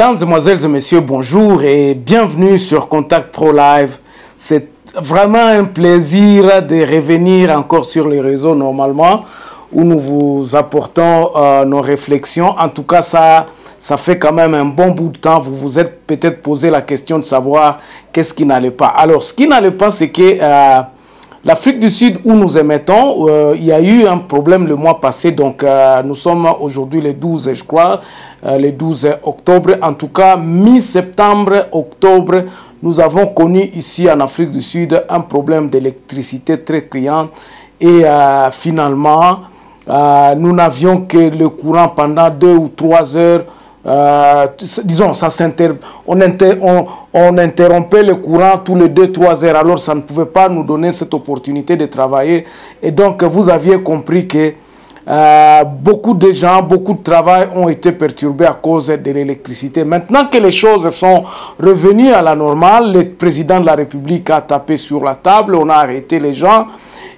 Mesdames, Mesdemoiselles et Messieurs, bonjour et bienvenue sur Contact Pro Live. C'est vraiment un plaisir de revenir encore sur les réseaux normalement où nous vous apportons euh, nos réflexions. En tout cas, ça, ça fait quand même un bon bout de temps. Vous vous êtes peut-être posé la question de savoir qu'est-ce qui n'allait pas. Alors, ce qui n'allait pas, c'est que euh, l'Afrique du Sud où nous émettons, euh, il y a eu un problème le mois passé. Donc, nous sommes aujourd'hui le 12, je crois. Euh, le 12 octobre. En tout cas, mi-septembre, octobre, nous avons connu ici en Afrique du Sud un problème d'électricité très criant. Et euh, finalement, euh, nous n'avions que le courant pendant deux ou trois heures. Disons, ça on, on, on, interrompait le courant tous les deux, trois heures. Alors, ça ne pouvait pas nous donner cette opportunité de travailler. Et donc, vous aviez compris que euh, beaucoup de gens, beaucoup de travail ont été perturbés à cause de l'électricité. Maintenant que les choses sont revenues à la normale, le président de la République a tapé sur la table, on a arrêté les gens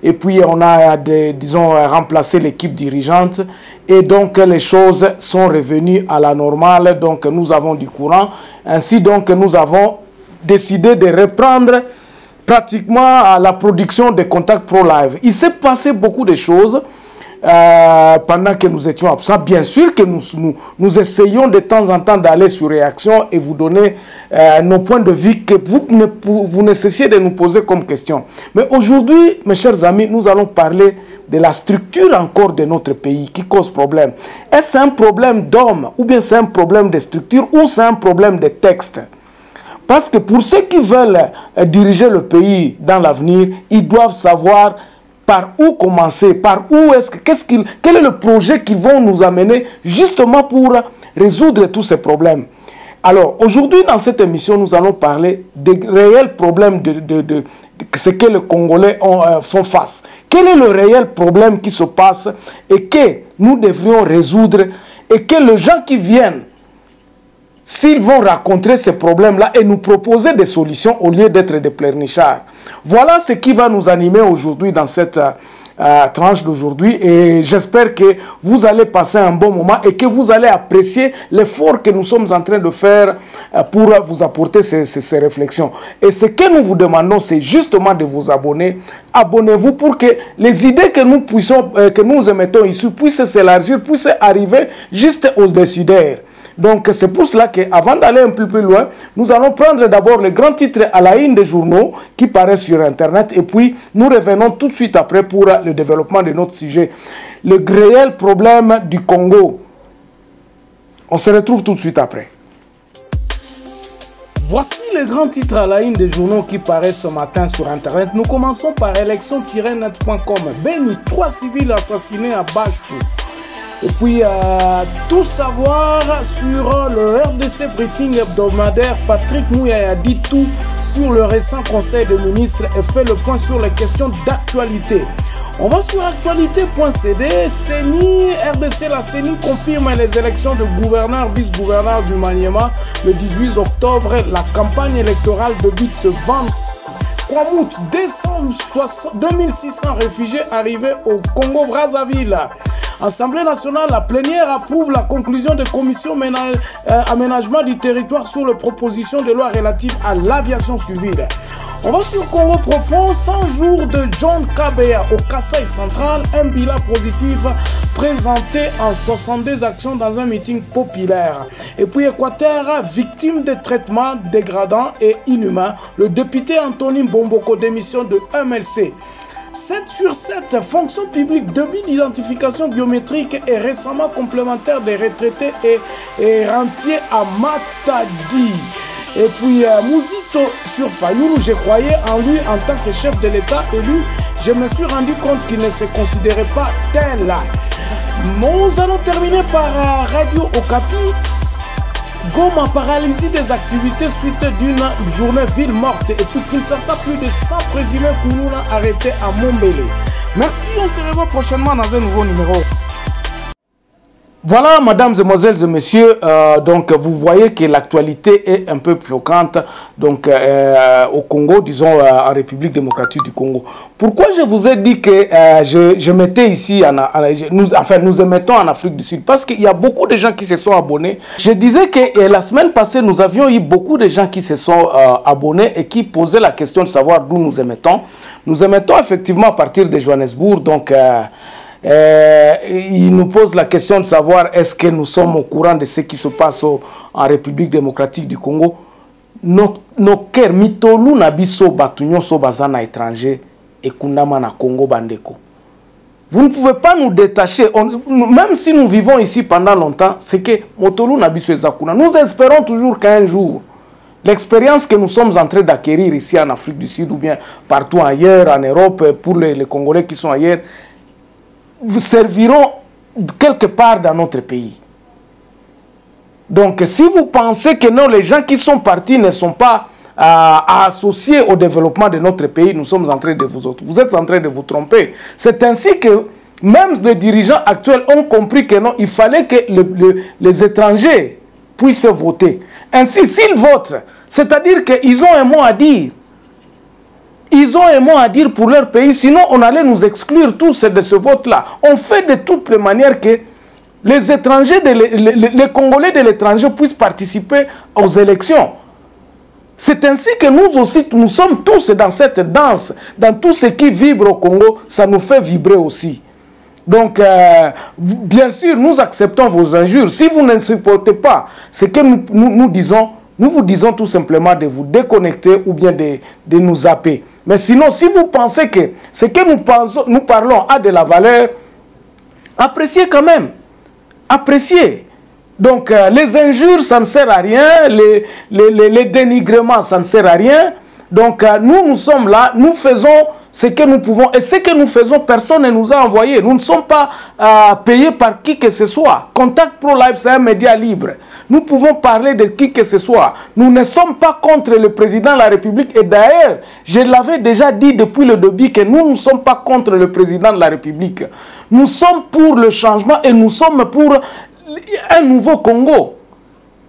et puis on a, disons, remplacé l'équipe dirigeante et donc les choses sont revenues à la normale. Donc nous avons du courant. Ainsi donc nous avons décidé de reprendre pratiquement la production de Contact Pro Live. Il s'est passé beaucoup de choses. Euh, pendant que nous étions absents. Bien sûr que nous, nous, essayons de temps en temps d'aller sur réaction et vous donner euh, nos points de vue que vous, ne, vous ne cessiez de nous poser comme question. Mais aujourd'hui, mes chers amis, nous allons parler de la structure encore de notre pays qui cause problème. Est-ce un problème d'homme ou bien c'est un problème de structure ou c'est un problème de texte? Parce que pour ceux qui veulent euh, diriger le pays dans l'avenir, ils doivent savoir par où commencer, par où est-ce que, quel est le projet qu'ils vont nous amener justement pour résoudre tous ces problèmes? Alors, aujourd'hui, dans cette émission, nous allons parler des réels problèmes de, de, de, ce que les Congolais ont, euh, font face. Quel est le réel problème qui se passe et que nous devrions résoudre et que les gens qui viennent s'ils vont raconter ces problèmes-là et nous proposer des solutions au lieu d'être des pleurnichards. Voilà ce qui va nous animer aujourd'hui dans cette euh, tranche d'aujourd'hui et j'espère que vous allez passer un bon moment et que vous allez apprécier l'effort que nous sommes en train de faire euh, pour vous apporter ces, réflexions. Et ce que nous vous demandons, c'est justement de vous abonner. Abonnez-vous pour que les idées que nous, puissions, euh, que nous émettons ici puissent s'élargir, puissent arriver juste aux décideurs. Donc c'est pour cela qu'avant d'aller un peu plus loin, nous allons prendre d'abord les grands titres à la une des journaux qui paraissent sur Internet et puis nous revenons tout de suite après pour le développement de notre sujet. Le réel problème du Congo. On se retrouve tout de suite après. Voici les grands titres à la une des journaux qui paraissent ce matin sur Internet. Nous commençons par élection-net.com. Béni, trois civils assassinés à Bachou. Et puis, euh, tout savoir sur le RDC Briefing hebdomadaire, Patrick Mouya a dit tout sur le récent Conseil des ministres et fait le point sur les questions d'actualité. On va sur actualité.cd. CENI, RDC, la CENI confirme les élections de gouverneur, vice-gouverneur du Maniema le 18 octobre. La campagne électorale débute ce vendredi. 3 août, décembre, 2600 réfugiés arrivés au Congo-Brazzaville. Assemblée nationale, la plénière approuve la conclusion de commission euh, aménagement du territoire sur les propositions de loi relatives à l'aviation civile. On va sur Congo profond, 100 jours de John Kabea au Kassai central, un bilan positif présenté en 62 actions dans un meeting populaire. Et puis Équateur, victime de traitements dégradants et inhumains, le député Anthony Bomboko démission de MLC. 7 sur 7 fonction publique débit d'identification biométrique et récemment complémentaire des retraités et, et rentiers à Matadi. Et puis euh, Mouzito sur Fayoulou, je croyais en lui en tant que chef de l'État élu. Je me suis rendu compte qu'il ne se considérait pas tel. Nous allons terminer par euh, Radio Okapi. Goma paralysie des activités suite d'une journée ville morte. Et puis Kinshasa, plus de 100 présumés Kounouna arrêtés à Montbélé. Merci, on se revoit prochainement dans un nouveau numéro. Voilà, mesdames, et messieurs, euh, donc vous voyez que l'actualité est un peu floquante donc, euh, au Congo, disons euh, en République démocratique du Congo. Pourquoi je vous ai dit que je, mettais ici, nous, enfin nous émettons en Afrique du Sud? Parce qu'il y a beaucoup de gens qui se sont abonnés. Je disais que la semaine passée, nous avions eu beaucoup de gens qui se sont abonnés et qui posaient la question de savoir d'où nous émettons. Nous émettons effectivement à partir de Johannesburg, donc... Euh, il nous pose la question de savoir est-ce que nous sommes au courant de ce qui se passe en République démocratique du Congo? Nos, cœurs, mitolu na biso batu nyonso baza na étranger et kundama na Congo bandeko. Vous ne pouvez pas nous détacher, même si nous vivons ici pendant longtemps, c'est que motolu na biso ezakuna. Nous espérons toujours qu'un jour, L'expérience que nous sommes en train d'acquérir ici en Afrique du Sud ou bien partout ailleurs, en Europe, pour les, Congolais qui sont ailleurs, serviront quelque part dans notre pays. Donc, si vous pensez que non, les gens qui sont partis ne sont pas euh, associés au développement de notre pays, nous sommes en train de vous autres. Vous êtes en train de vous tromper. C'est ainsi que même les dirigeants actuels ont compris que non, il fallait que le, le, les étrangers puissent voter. Ainsi, s'ils votent, c'est-à-dire qu'ils ont un mot à dire. Ils ont un mot à dire pour leur pays, sinon on allait nous exclure tous de ce vote-là. On fait de toutes les manières que les étrangers, les, Congolais de l'étranger puissent participer aux élections. C'est ainsi que nous aussi, nous sommes tous dans cette danse, dans tout ce qui vibre au Congo, ça nous fait vibrer aussi. Donc, euh, bien sûr, nous acceptons vos injures. Si vous ne supportez pas ce que nous, nous disons, nous vous disons tout simplement de vous déconnecter ou bien de, nous zapper. Mais sinon, si vous pensez que ce que nous, pensons, nous parlons a de la valeur, appréciez quand même. Appréciez. Donc, euh, les injures, ça ne sert à rien. Les dénigrements, ça ne sert à rien. Donc, euh, nous, nous sommes là, nous faisons ce que nous pouvons. Et ce que nous faisons, personne ne nous a envoyé. Nous ne sommes pas euh, payés par qui que ce soit. Contact Pro Life, c'est un média libre. Nous pouvons parler de qui que ce soit. Nous ne sommes pas contre le président de la République. Et d'ailleurs, je l'avais déjà dit depuis le début que nous ne sommes pas contre le président de la République. Nous sommes pour le changement et nous sommes pour un nouveau Congo.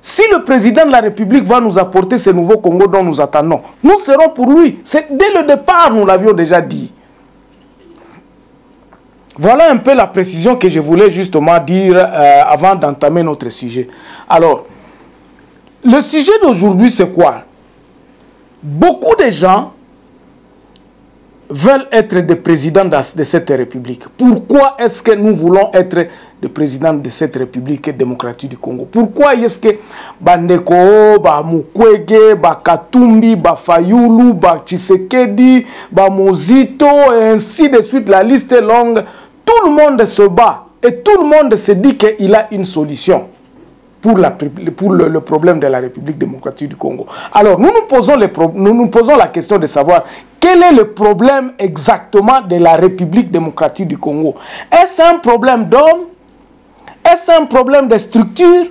Si le président de la République va nous apporter ce nouveau Congo dont nous attendons, nous serons pour lui. Dès le départ, nous l'avions déjà dit. Voilà un peu la précision que je voulais justement dire euh, avant d'entamer notre sujet. Alors, le sujet d'aujourd'hui, c'est quoi? Beaucoup de gens veulent être des présidents de cette république. Pourquoi est-ce que nous voulons être des présidents de cette république démocratique du Congo? Pourquoi est-ce que Bandeko, ba Mukwege, Katumbi, ba Mozito, et ainsi de suite, la liste est longue, tout le monde se bat et tout le monde se dit qu'il a une solution pour, le, problème de la République démocratique du Congo. Alors, nous nous posons, nous nous posons la question de savoir quel est le problème exactement de la République démocratique du Congo. Est-ce un problème d'hommes? Est-ce un problème de structure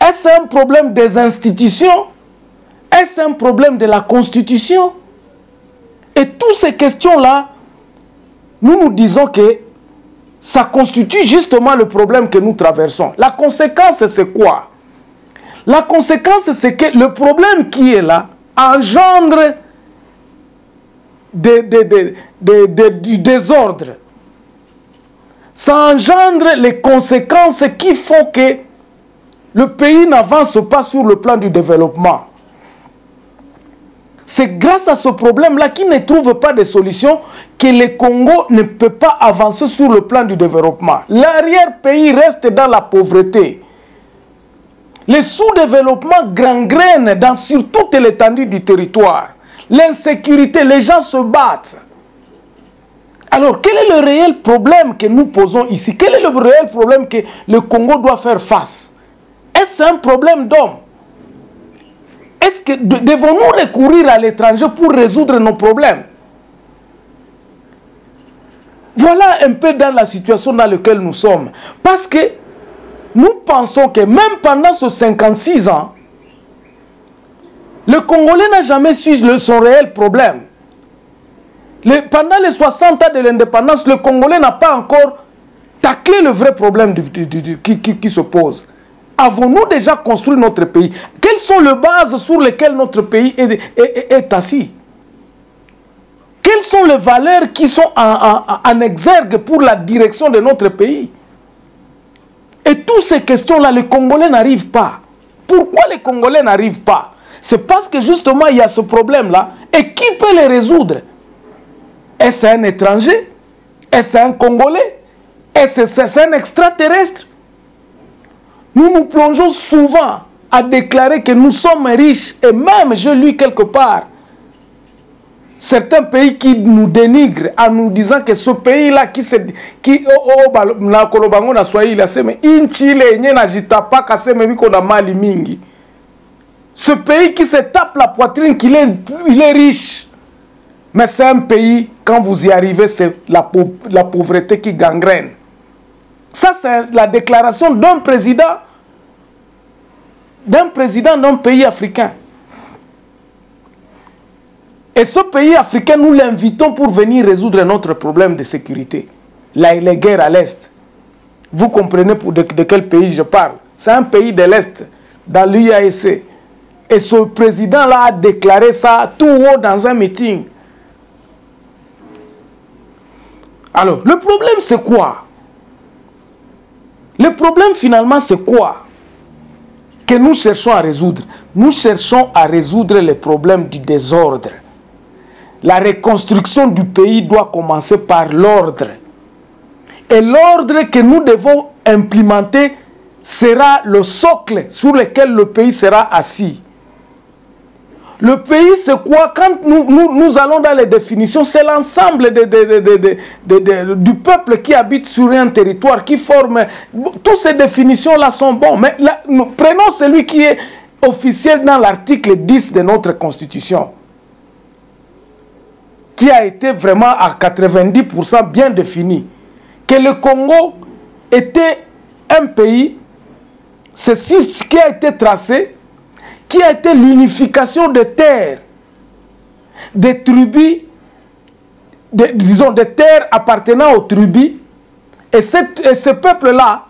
Est-ce un problème des institutions? Est-ce un problème de la Constitution? Et toutes ces questions-là, nous nous disons que ça constitue justement le problème que nous traversons. La conséquence, c'est quoi? La conséquence, c'est que le problème qui est là engendre du désordre. Ça engendre les conséquences qui font que le pays n'avance pas sur le plan du développement. C'est grâce à ce problème-là qui ne trouve pas de solution que le Congo ne peut pas avancer sur le plan du développement. L'arrière-pays reste dans la pauvreté. Le sous-développement gangrène dans, sur toute l'étendue du territoire. L'insécurité, les gens se battent. Alors, quel est le réel problème que nous posons ici? Quel est le réel problème que le Congo doit faire face? Est-ce un problème d'homme est-ce que devons-nous recourir à l'étranger pour résoudre nos problèmes? Voilà un peu dans la situation dans laquelle nous sommes. Parce que nous pensons que même pendant ce 56 ans, le Congolais n'a jamais su son réel problème. Pendant les 60 ans de l'indépendance, le Congolais n'a pas encore tacler le vrai problème qui, qui, se pose. Avons-nous déjà construit notre pays? Quelles sont les bases sur lesquelles notre pays est, assis? Quelles sont les valeurs qui sont en, exergue pour la direction de notre pays? Et toutes ces questions-là, les Congolais n'arrivent pas. Pourquoi les Congolais n'arrivent pas? C'est parce que justement, il y a ce problème-là. Et qui peut les résoudre? Est-ce un étranger? Est-ce un Congolais? Est-ce un extraterrestre? Nous nous plongeons souvent à déclarer que nous sommes riches. Et même, je lis quelque part, certains pays qui nous dénigrent en nous disant que ce pays-là qui se qui oh, oh, kolobango na ce pays qui se tape la poitrine qu'il est il est riche. Mais c'est un pays quand vous y arrivez c'est la, la pauvreté qui gangrène. Ça c'est la déclaration d'un président d'un président d'un pays africain et ce pays africain, nous l'invitons pour venir résoudre notre problème de sécurité. les guerres à l'Est. Vous comprenez de, quel pays je parle C'est un pays de l'Est, dans l'IAEC. Et ce président-là a déclaré ça tout haut dans un meeting. Alors, le problème, c'est quoi? Le problème, finalement, c'est quoi? Que nous cherchons à résoudre. Nous cherchons à résoudre les problèmes du désordre la reconstruction du pays doit commencer par l'ordre. Et l'ordre que nous devons implémenter sera le socle sur lequel le pays sera assis. Le pays, c'est quoi? Quand nous, nous, allons dans les définitions, c'est l'ensemble du peuple qui habite sur un territoire, qui forme... Toutes ces définitions-là sont bonnes. Mais prenons celui qui est officiel dans l'article 10 de notre Constitution qui a été vraiment à 90% bien défini. Que le Congo était un pays, c'est ce qui a été tracé, qui a été l'unification des terres, des tribus, disons des terres appartenant aux tribus, et, cette, et ce peuple-là,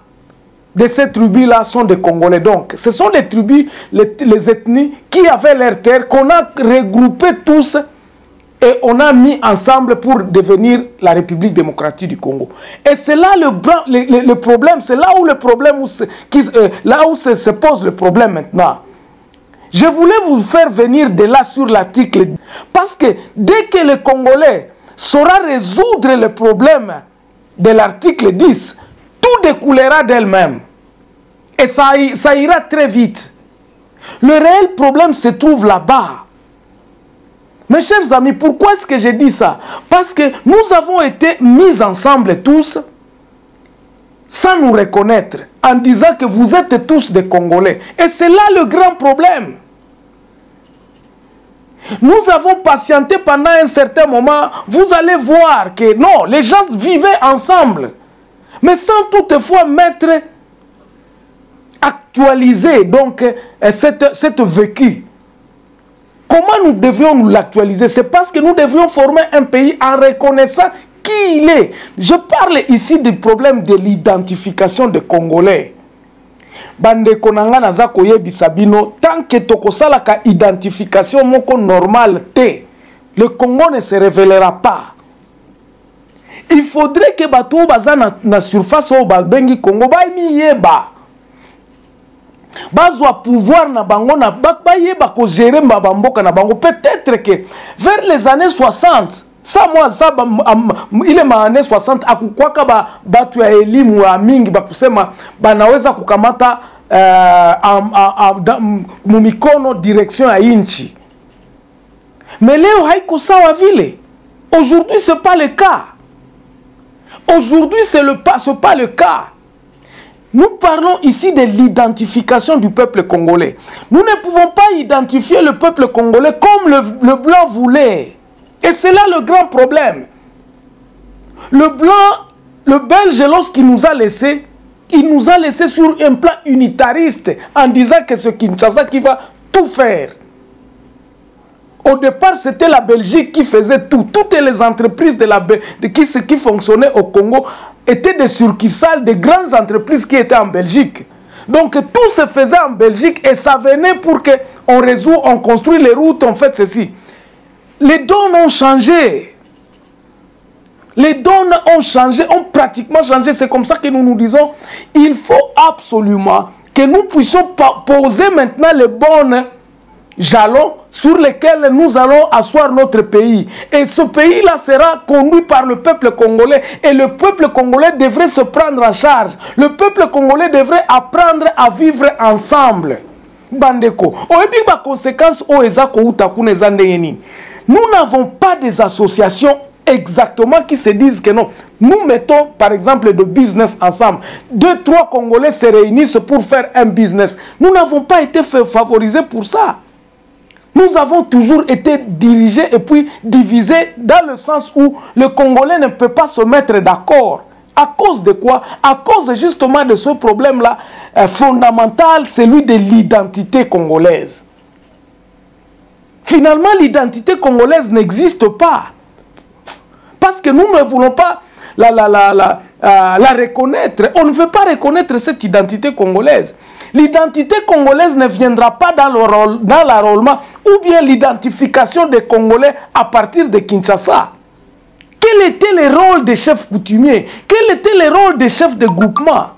de ces tribus-là sont des Congolais. Donc, ce sont les tribus, les, les ethnies qui avaient leurs terres, qu'on a regroupées tous et on a mis ensemble pour devenir la République démocratique du Congo. Et c'est là le, problème, c'est là où le problème, qui, euh, là où se, se, pose le problème maintenant. Je voulais vous faire venir de là sur l'article, parce que dès que le Congolais saura résoudre le problème de l'article 10, tout découlera d'elle-même. Et ça ira très vite. Le réel problème se trouve là-bas. Mes chers amis, pourquoi est-ce que j'ai dit ça? Parce que nous avons été mis ensemble tous sans nous reconnaître, en disant que vous êtes tous des Congolais. Et c'est là le grand problème. Nous avons patienté pendant un certain moment. Vous allez voir que non, les gens vivaient ensemble. Mais sans toutefois mettre, actualiser donc cette, cette vécu Comment nous devions nous l'actualiser? C'est parce que nous devions former un pays en reconnaissant qui il est. Je parle ici du problème de l'identification des Congolais. Bande konanga naza koyebisa identification moko normale le Congo ne se révélera pas il faudrait que bato baza na, na surface oyo babengi Congo bayeba bazwa pouvoir na bango na bayeba kozere bamboka na bango. Peut-être que vers les années 60 sa mwa sa ile maane 60 akukwaka ba, batu ya elimu ya mingi bakusema banaweza kukamata uh, mumikono direction ya inchi. Mais leo haiko sawa vile. Aujourd'hui c'est pas le cas. Aujourd'hui c'est le pas pas le cas nous parlons ici de l'identification du peuple congolais. Nous ne pouvons pas identifier le peuple congolais comme le, blanc voulait. Et c'est là le grand problème. Le blanc, le belge, lorsqu'il nous a laissé, il nous a laissé sur un plan unitariste en disant que c'est Kinshasa qui va tout faire. Au départ, c'était la Belgique qui faisait tout. Toutes les entreprises de la, qui, qui fonctionnaient au Congo étaient des succursales de grandes entreprises qui étaient en Belgique. Donc tout se faisait en Belgique et ça venait pour que on résout, on construit les routes, on fait ceci. Les dons ont changé. Les dons ont changé, ont pratiquement changé. C'est comme ça que nous nous disons, il faut absolument que nous puissions poser maintenant les bonnes jalons sur lesquels nous allons asseoir notre pays. Et ce pays-là sera conduit par le peuple congolais. Et le peuple congolais devrait se prendre en charge. Le peuple congolais devrait apprendre à vivre ensemble. Bandeko. conséquence Nous n'avons pas des associations exactement qui se disent que non. Nous mettons par exemple de business ensemble. Deux, trois Congolais se réunissent pour faire un business. Nous n'avons pas été favorisés pour ça. Nous avons toujours été dirigés et puis divisés dans le sens où le Congolais ne peut pas se mettre d'accord. À cause de quoi? À cause justement de ce problème-là euh, fondamental, celui de l'identité congolaise. Finalement, l'identité congolaise n'existe pas. Parce que nous ne voulons pas la reconnaître. On ne veut pas reconnaître cette identité congolaise. L'identité congolaise ne viendra pas dans l'enrôlement ou bien l'identification des Congolais à partir de Kinshasa. Quel était le rôle des chefs coutumiers? Quel était le rôle des chefs de groupement?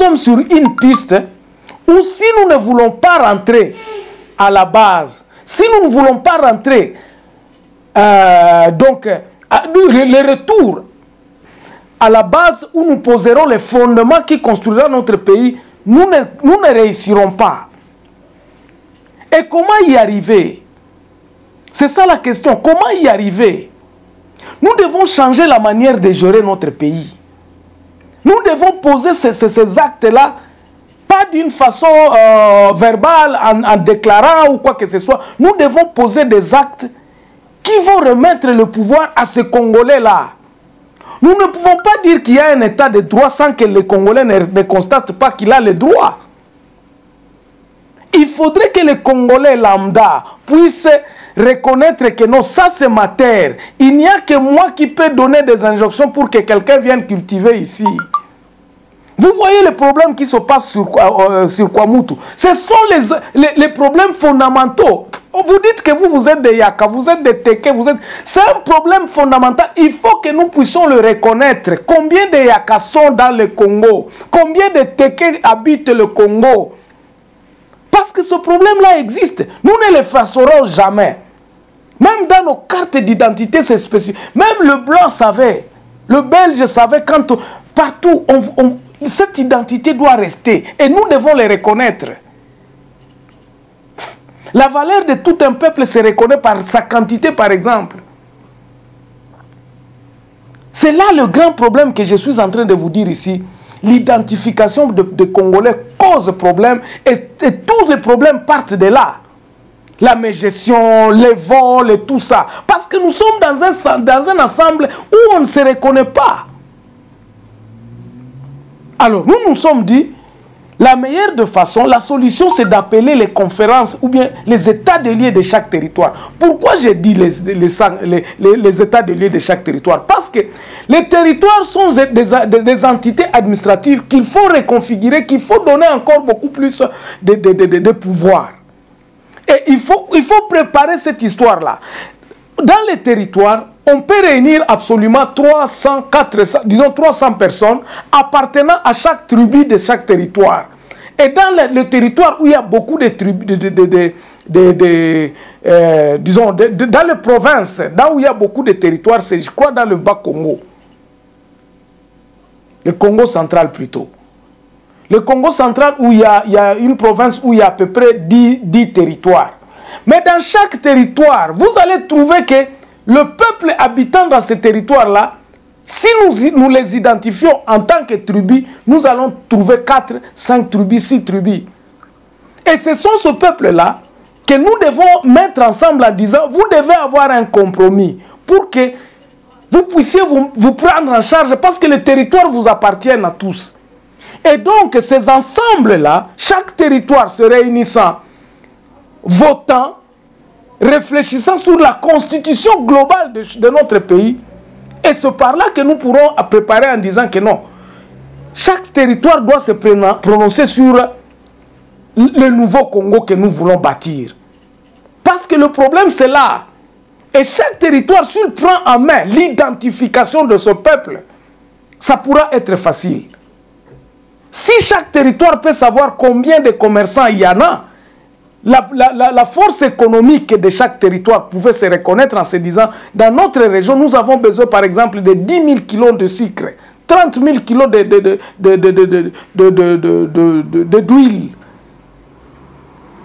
Sommes sur une piste où si nous ne voulons pas rentrer à la base, si nous ne voulons pas rentrer, euh, donc, le retour à la base où nous poserons les fondements qui construiront notre pays, nous ne, nous ne réussirons pas. Et comment y arriver? C'est ça la question. Comment y arriver? Nous devons changer la manière de gérer notre pays. Nous devons poser ces, actes-là, pas d'une façon euh, verbale, en, déclarant ou quoi que ce soit. Nous devons poser des actes qui vont remettre le pouvoir à ces Congolais-là. Nous ne pouvons pas dire qu'il y a un état de droit sans que les Congolais ne, ne constatent pas qu'il a le droit. Il faudrait que les Congolais lambda puissent reconnaître que non, ça c'est ma terre. Il n'y a que moi qui peux donner des injonctions pour que quelqu'un vienne cultiver ici. Vous voyez les problèmes qui se passent sur, euh, sur Kwamutu. Ce sont les, les, problèmes fondamentaux. Vous dites que vous, vous êtes des Yaka, vous êtes des Teke, vous êtes... C'est un problème fondamental. Il faut que nous puissions le reconnaître. Combien de Yaka sont dans le Congo? Combien de Teke habitent le Congo? Parce que ce problème-là existe. Nous ne l'effacerons jamais. Même dans nos cartes d'identité, c'est spécifique. Même le blanc savait. Le belge savait quand partout, cette identité doit rester. Et nous devons les reconnaître. La valeur de tout un peuple se reconnaît par sa quantité, par exemple. C'est là le grand problème que je suis en train de vous dire ici. L'identification de, Congolais cause problème et, et tous les problèmes partent de là la mégestion, les vols et tout ça. Parce que nous sommes dans un, dans un ensemble où on ne se reconnaît pas. Alors, nous nous sommes dit, la meilleure de façon, la solution, c'est d'appeler les conférences ou bien les états de lieux de chaque territoire. Pourquoi j'ai dit les, les, les, états de lieux de chaque territoire? Parce que les territoires sont des, entités administratives qu'il faut reconfigurer, qu'il faut donner encore beaucoup plus de, de, de pouvoir. Et il faut, il faut préparer cette histoire-là. dans les territoires, on peut réunir absolument 300, 400, disons 300 personnes appartenant à chaque tribu de chaque territoire. Et dans le, territoire où il y a beaucoup de tribus, de, euh, disons, dans les provinces, là où il y a beaucoup de territoires, c'est, je dans le Bas-Congo. Le Congo central plutôt. Le Congo central où il y a, une province où il y a à peu près 10, 10 territoires. Mais dans chaque territoire, vous allez trouver que le peuple habitant dans ce territoire-là, si nous, les identifions en tant que tribus, nous allons trouver 4, 5 tribus, 6 tribus. Et ce sont ce peuple-là que nous devons mettre ensemble en disant, vous devez avoir un compromis pour que vous puissiez vous, prendre en charge parce que le territoire vous appartient à tous. Et donc, ces ensembles-là, chaque territoire se réunissant, votant, réfléchissant sur la constitution globale de, notre pays. Et c'est par là que nous pourrons préparer en disant que non, chaque territoire doit se prononcer sur le nouveau Congo que nous voulons bâtir. Parce que le problème, c'est là. Et chaque territoire, s'il prend en main l'identification de ce peuple, ça pourra être facile. Si chaque territoire peut savoir combien de commerçants il y en a, la, force économique de chaque territoire pouvait se reconnaître en se disant, dans notre région, nous avons besoin par exemple de 10 000 kilos de sucre, 30 000 kilos d'huile.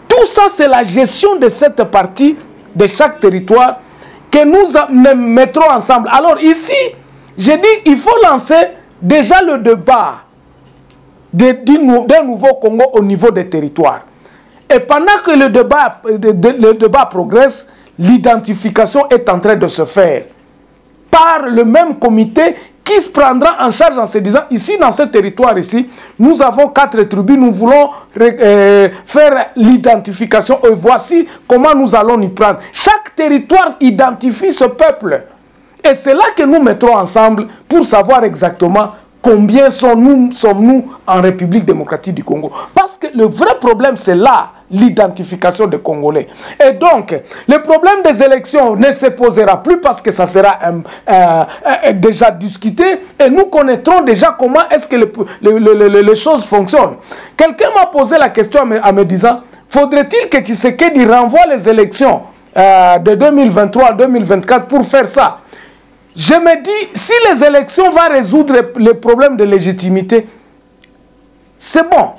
Tout ça, c'est la gestion de cette partie de chaque territoire que nous mettrons ensemble. Alors ici, j'ai dit, il faut lancer déjà le débat d'un nouveau Congo au niveau des territoires. Et pendant que le débat, progresse, l'identification est en train de se faire par le même comité qui se prendra en charge en se disant, ici dans ce territoire ici, nous avons quatre tribus, nous voulons euh, faire l'identification et voici comment nous allons y prendre. Chaque territoire identifie ce peuple. Et c'est là que nous mettrons ensemble pour savoir exactement combien sommes-nous sommes en République démocratique du Congo? Parce que le vrai problème, c'est là l'identification des Congolais. Et donc, le problème des élections ne se posera plus parce que ça sera euh, euh, déjà discuté et nous connaîtrons déjà comment est-ce que les choses fonctionnent. Quelqu'un m'a posé la question en me, disant, faudrait-il que Tshisekedi renvoie les élections euh, de 2023 à 2024 pour faire ça? Je me dis, si les élections vont résoudre les problèmes de légitimité, c'est bon.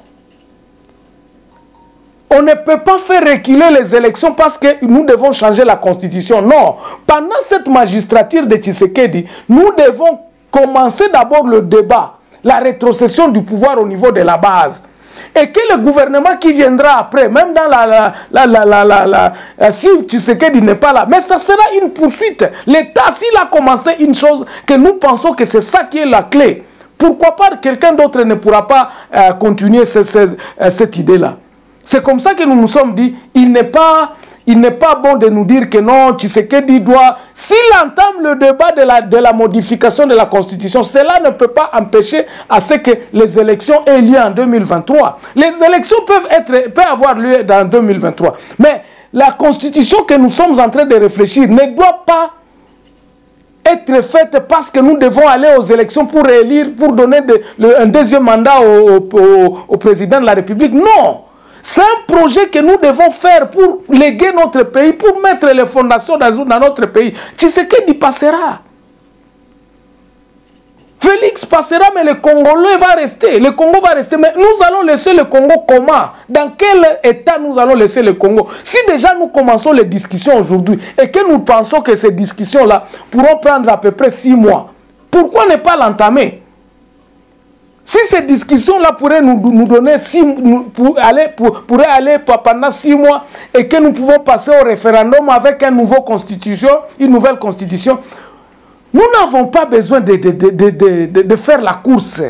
On ne peut pas faire reculer les élections parce que nous devons changer la constitution. Non. Pendant cette magistrature de Tshisekedi, nous devons commencer d'abord le débat, la rétrocession du pouvoir au niveau de la base et que le gouvernement qui viendra après, même dans la, la, la, la, la, la euh, si Tshisekedi n'est pas là, mais ça sera une poursuite. L'État, s'il a commencé une chose, que nous pensons que c'est ça qui est la clé, pourquoi pas quelqu'un d'autre ne pourra pas euh, continuer euh, cette idée-là? C'est comme ça que nous nous sommes dit, il n'est pas il n'est pas bon de nous dire que non, Tshisekedi doit... S'il entame le débat de la, modification de la Constitution, cela ne peut pas empêcher à ce que les élections aient lieu en 2023. Les élections peuvent, être, peuvent avoir lieu dans 2023. Mais la Constitution que nous sommes en train de réfléchir ne doit pas être faite parce que nous devons aller aux élections pour élire, pour donner un deuxième mandat au président de la République. Non c'est un projet que nous devons faire pour léguer notre pays, pour mettre les fondations dans, notre pays. Tshisekedi passera. Félix passera, mais le Congolais va rester. Le Congo va rester. Mais nous allons laisser le Congo comment? Dans quel état nous allons laisser le Congo? Si déjà nous commençons les discussions aujourd'hui et que nous pensons que ces discussions-là pourront prendre à peu près six mois, pourquoi ne pas l'entamer? Si ces discussions-là pourraient nous, nous donner six, pour aller, pour, pourraient aller pendant six mois et que nous pouvons passer au référendum avec une nouvelle constitution, une nouvelle constitution, nous n'avons pas besoin de, de, de, de, faire la course.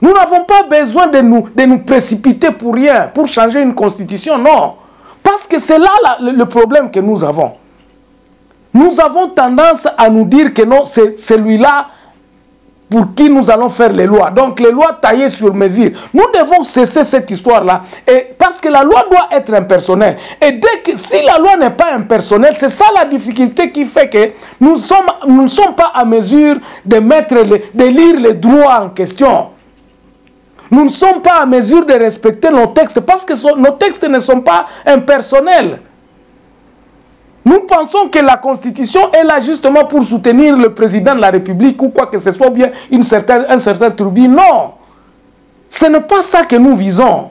Nous n'avons pas besoin de nous, de nous précipiter pour rien, pour changer une constitution, non. Parce que c'est là le problème que nous avons. Nous avons tendance à nous dire que non, c'est celui-là pour qui nous allons faire les lois. Donc les lois taillées sur mesure. Nous devons cesser cette histoire-là. Et parce que la loi doit être impersonnelle. Et dès que si la loi n'est pas impersonnelle, c'est ça la difficulté qui fait que nous ne sommes pas à mesure de mettre de lire les droits en question. Nous ne sommes pas à mesure de respecter nos textes parce que nos textes ne sont pas impersonnels. Nous pensons que la Constitution est là justement pour soutenir le président de la République ou quoi que ce soit, bien une certaine, un certain tribu. Non, ce n'est pas ça que nous visons.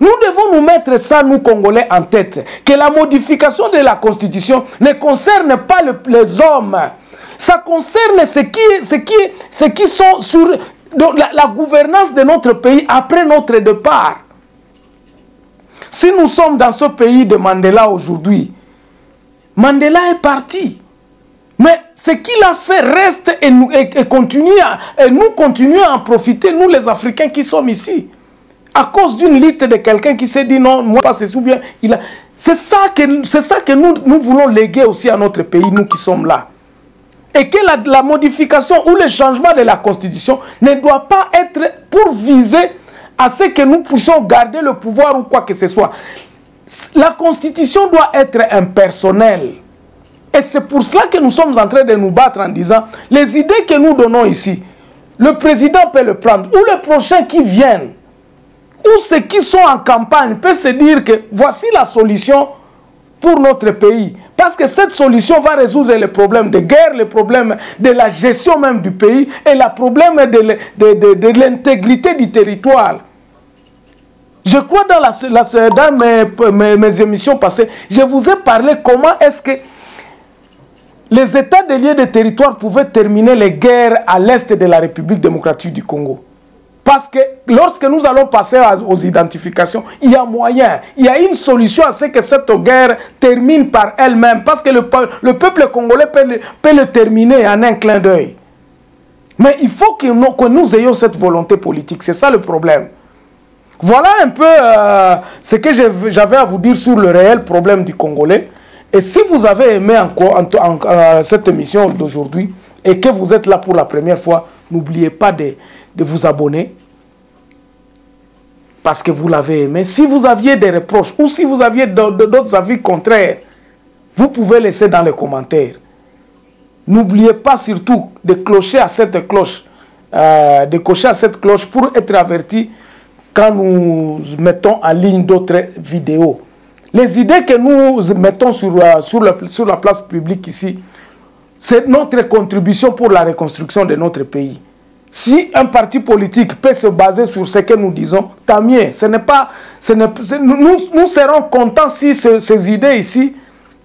Nous devons nous mettre ça, nous Congolais, en tête. Que la modification de la Constitution ne concerne pas les hommes. Ça concerne ceux qui, qui, qui sont sur la, la gouvernance de notre pays après notre départ. Si nous sommes dans ce pays de Mandela aujourd'hui, Mandela est parti. Mais ce qu'il a fait reste et, nous, nous continuons à en profiter, nous les Africains qui sommes ici. À cause d'une liste de quelqu'un qui s'est dit non, moi pas c'est bien. A... C'est ça que, ça que nous, nous voulons léguer aussi à notre pays, nous qui sommes là. Et que la modification ou le changement de la constitution ne doit pas être pour viser à ce que nous puissions garder le pouvoir ou quoi que ce soit. La constitution doit être impersonnelle. Et c'est pour cela que nous sommes en train de nous battre en disant, les idées que nous donnons ici, le président peut le prendre, ou les prochains qui viennent, ou ceux qui sont en campagne peuvent se dire que voici la solution pour notre pays. Parce que cette solution va résoudre les problèmes de guerre, les problèmes de la gestion même du pays et le problème de l'intégrité du territoire. Je crois dans, la, dans mes, mes, émissions passées, je vous ai parlé comment est-ce que les États de liens de territoire pouvaient terminer les guerres à l'est de la République démocratique du Congo. Parce que lorsque nous allons passer aux identifications, il y a moyen, il y a une solution à ce que cette guerre termine par elle-même. Parce que le, le peuple congolais peut le, peut le, terminer en un clin d'œil. Mais il faut que nous, que nous ayons cette volonté politique. C'est ça le problème. Voilà un peu euh, ce que j'avais à vous dire sur le réel problème du Congolais. Et si vous avez aimé encore en, euh, cette émission d'aujourd'hui et que vous êtes là pour la première fois, n'oubliez pas de, de, vous abonner parce que vous l'avez aimé. Si vous aviez des reproches ou si vous aviez d'autres avis contraires, vous pouvez laisser dans les commentaires. N'oubliez pas surtout de clocher à cette cloche, euh, de cocher à cette cloche pour être averti quand nous mettons en ligne d'autres vidéos. Les idées que nous mettons sur, la place publique ici, c'est notre contribution pour la reconstruction de notre pays. Si un parti politique peut se baser sur ce que nous disons, tant mieux. Ce pas, nous, serons contents si ces idées ici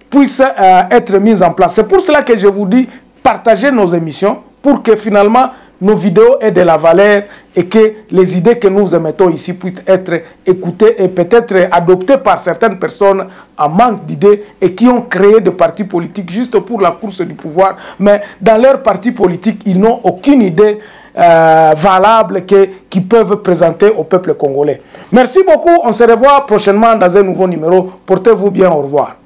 puissent euh, être mises en place. C'est pour cela que je vous dis, partagez nos émissions pour que finalement nos vidéos aient de la valeur et que les idées que nous émettons ici puissent être écoutées et peut-être adoptées par certaines personnes en manque d'idées et qui ont créé des partis politiques juste pour la course du pouvoir. Mais dans leur parti politique, ils n'ont aucune idée euh, valable qu'ils peuvent présenter au peuple congolais. Merci beaucoup. On se revoit prochainement dans un nouveau numéro. Portez-vous bien. Au revoir.